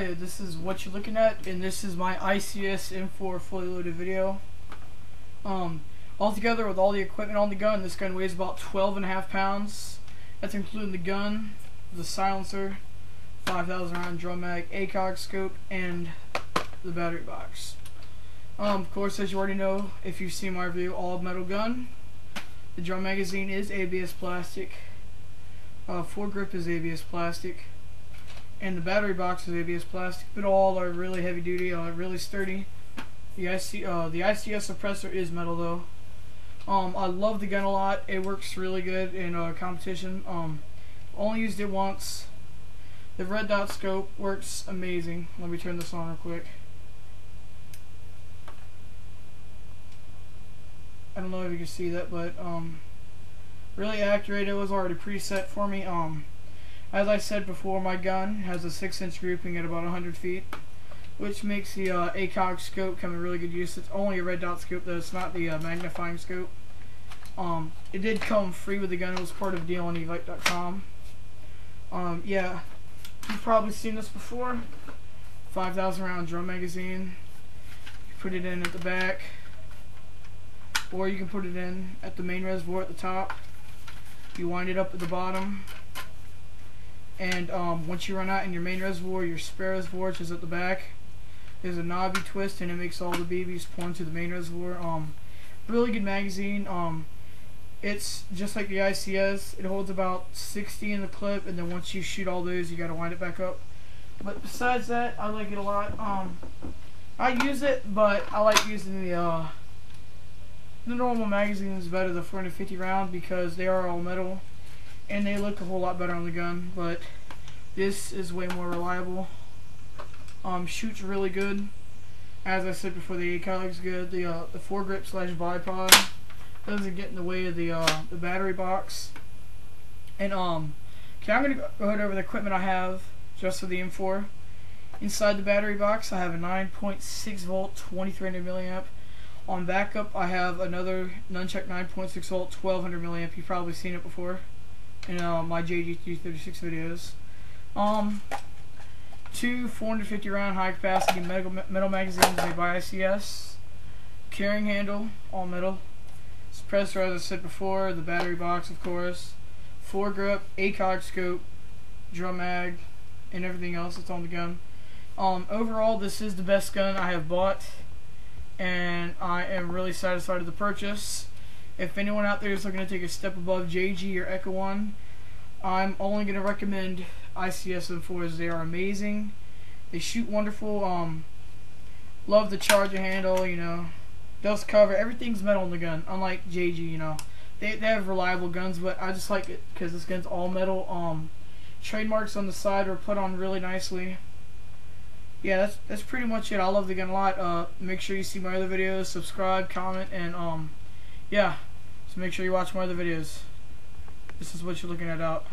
Hi, this is what you're looking at, and this is my ICS M4 fully loaded video. Um, altogether with all the equipment on the gun, this gun weighs about 12 and a half pounds. That's including the gun, the silencer, 5,000 round drum mag, ACOG scope, and the battery box. Um, of course, as you already know, if you've seen my review, all metal gun. The drum magazine is ABS plastic. Uh, foregrip is ABS plastic and the battery box is ABS plastic, but all are really heavy duty, uh, really sturdy. The IC, uh, the ICS suppressor is metal though. Um, I love the gun a lot. It works really good in uh, competition. Um, only used it once. The red dot scope works amazing. Let me turn this on real quick. I don't know if you can see that, but um, really accurate. It was already preset for me. Um, as I said before, my gun has a 6 inch grouping at about 100 feet, which makes the uh, ACOG scope come in really good use. It's only a red dot scope though, it's not the uh, magnifying scope. Um, it did come free with the gun, it was part of evike.com. Um, yeah, you've probably seen this before. 5,000 round drum magazine. You put it in at the back, or you can put it in at the main reservoir at the top. You wind it up at the bottom and um, once you run out in your main reservoir, your spare reservoir, is at the back, there's a knob you twist and it makes all the BBs point to the main reservoir. Um, really good magazine. Um, it's just like the ICS. It holds about 60 in the clip, and then once you shoot all those, you got to wind it back up. But besides that, I like it a lot. Um, I use it, but I like using the uh, the normal magazines better, the 450 round, because they are all metal and they look a whole lot better on the gun but this is way more reliable. Um, shoots really good. As I said before the ACOG is good. The uh, the foregrip slash bipod doesn't get in the way of the uh, the battery box. And um okay I'm gonna go ahead over the equipment I have just for the M4 inside the battery box I have a 9.6 volt 2300 milliamp. On backup I have another Nunchuck 9.6 volt 1200 milliamp. You've probably seen it before in uh, my JG336 videos. Um, two 450 round high capacity metal, metal magazines made by ICS. Carrying handle, all metal. Suppressor, as I said before, the battery box, of course. Foregrip, ACOG scope, drum mag, and everything else that's on the gun. Um, overall, this is the best gun I have bought, and I am really satisfied with the purchase. If anyone out there is looking to take a step above JG or Echo One, I'm only going to recommend ICS M4s. They are amazing. They shoot wonderful. Um, love the charger handle. You know, dust cover. Everything's metal in the gun. Unlike JG, you know, they they have reliable guns, but I just like it because this gun's all metal. Um, trademarks on the side are put on really nicely. Yeah, that's that's pretty much it. I love the gun a lot. Uh, make sure you see my other videos, subscribe, comment, and um, yeah. So make sure you watch more of the videos. This is what you're looking at out.